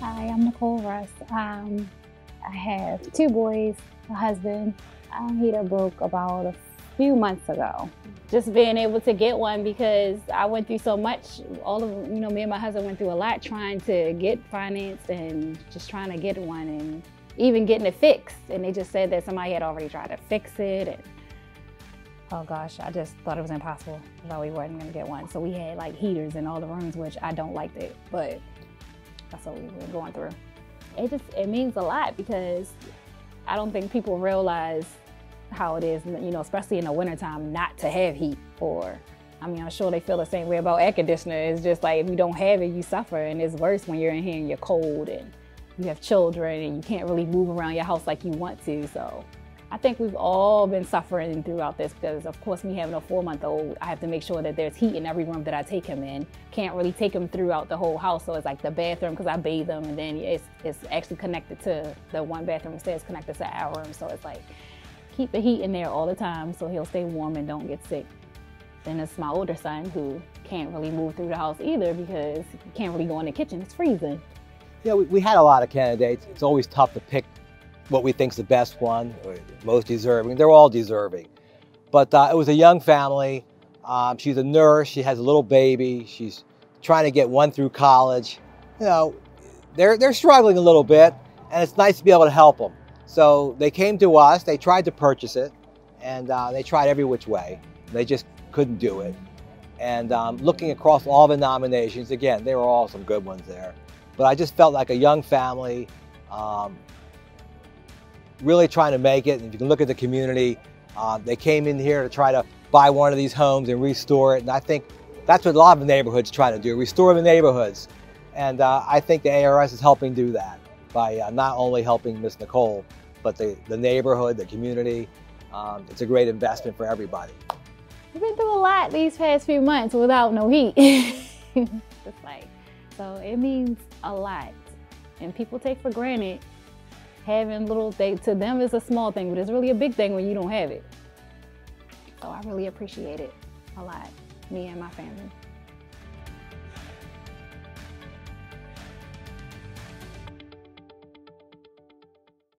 Hi, I'm Nicole Rust. Um, I have two boys, a husband. Um, he done broke about a few months ago. Just being able to get one because I went through so much. All of you know, me and my husband went through a lot trying to get financed and just trying to get one and even getting it fixed. And they just said that somebody had already tried to fix it. And, oh gosh, I just thought it was impossible. Thought we weren't gonna get one. So we had like heaters in all the rooms, which I don't like that, but that's what we were going through. It just it means a lot because I don't think people realize how it is, you know, especially in the wintertime, not to have heat or I mean, I'm sure they feel the same way about air conditioner. It's just like if you don't have it, you suffer. And it's worse when you're in here and you're cold and you have children and you can't really move around your house like you want to. So I think we've all been suffering throughout this because, of course, me having a four month old, I have to make sure that there's heat in every room that I take him in. Can't really take him throughout the whole house. So it's like the bathroom because I bathe him and then it's, it's actually connected to the one bathroom instead, connected to our room. So it's like keep the heat in there all the time so he'll stay warm and don't get sick. Then it's my older son who can't really move through the house either because he can't really go in the kitchen, it's freezing. Yeah, we, we had a lot of candidates. It's always tough to pick what we think is the best one, most deserving. They're all deserving. But uh, it was a young family. Um, she's a nurse. She has a little baby. She's trying to get one through college. You know, they're, they're struggling a little bit, and it's nice to be able to help them. So they came to us. They tried to purchase it, and uh, they tried every which way. They just couldn't do it. And um, looking across all the nominations, again, there were all some good ones there. But I just felt like a young family, um, really trying to make it. And if you can look at the community, uh, they came in here to try to buy one of these homes and restore it. And I think that's what a lot of the neighborhoods try to do, restore the neighborhoods. And uh, I think the ARS is helping do that by uh, not only helping Miss Nicole, but the, the neighborhood, the community. Um, it's a great investment for everybody. We've been through a lot these past few months without no heat. it's like, so it means a lot. And people take for granted having little things, to them is a small thing, but it's really a big thing when you don't have it. So I really appreciate it a lot, me and my family.